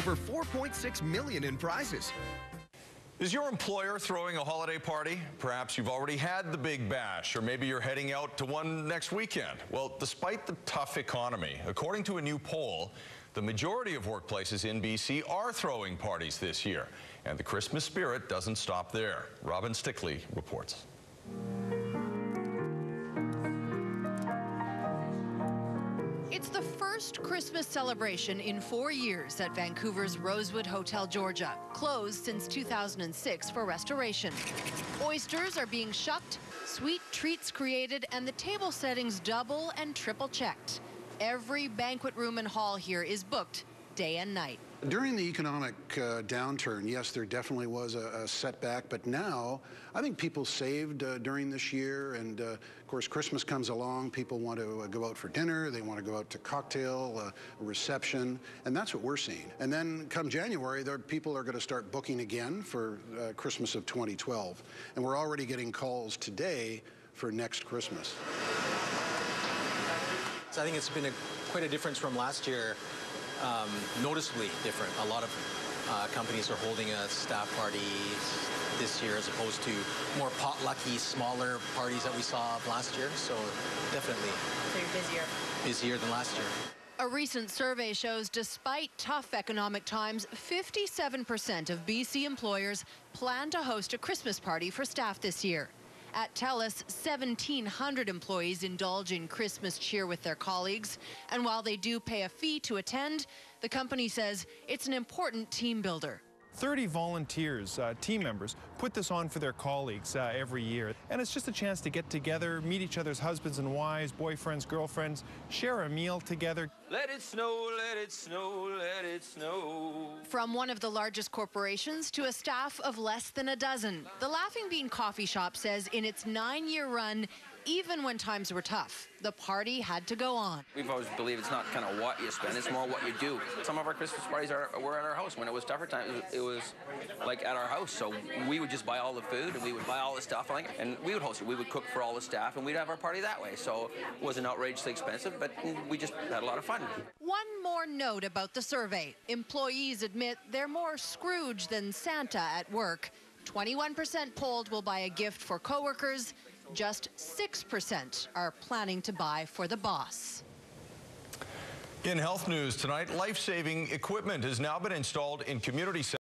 Over 4.6 million in prizes. Is your employer throwing a holiday party? Perhaps you've already had the big bash, or maybe you're heading out to one next weekend. Well, despite the tough economy, according to a new poll, the majority of workplaces in BC are throwing parties this year. And the Christmas spirit doesn't stop there. Robin Stickley reports. It's the first Christmas celebration in four years at Vancouver's Rosewood Hotel, Georgia, closed since 2006 for restoration. Oysters are being shucked, sweet treats created, and the table settings double and triple checked. Every banquet room and hall here is booked day and night. During the economic uh, downturn, yes, there definitely was a, a, setback, but now I think people saved uh, during this year, and uh, of course, Christmas comes along. People want to uh, go out for dinner, they want to go out to cocktail, uh, reception, and that's what we're seeing. And then come January, there, people are going to start booking again for uh, Christmas of 2012, and we're already getting calls today for next Christmas. So I think it's been a, quite a difference from last year um, noticeably different. A lot of uh, companies are holding a staff party this year as opposed to more potlucky, smaller parties that we saw last year. So definitely. So you're busier. Busier than last year. A recent survey shows despite tough economic times, 57% of BC employers plan to host a Christmas party for staff this year. At TELUS, 1,700 employees indulge in Christmas cheer with their colleagues. And while they do pay a fee to attend, the company says it's an important team builder. 30 volunteers, uh, team members, put this on for their colleagues uh, every year. And it's just a chance to get together, meet each other's husbands and wives, boyfriends, girlfriends, share a meal together. Let it snow, let it snow, let it snow. From one of the largest corporations to a staff of less than a dozen, the Laughing Bean Coffee Shop says in its nine year run, even when times were tough, the party had to go on. We've always believed it's not kind of what you spend, it's more what you do. Some of our Christmas parties are, were at our house. When it was tougher times, it was like at our house. So we would just buy all the food and we would buy all the stuff, and we would host it. We would cook for all the staff and we'd have our party that way. So it wasn't outrageously expensive, but we just had a lot of fun. One more note about the survey. Employees admit they're more Scrooge than Santa at work. 21% polled will buy a gift for coworkers. Just 6% are planning to buy for the boss. In health news tonight, life-saving equipment has now been installed in community centers.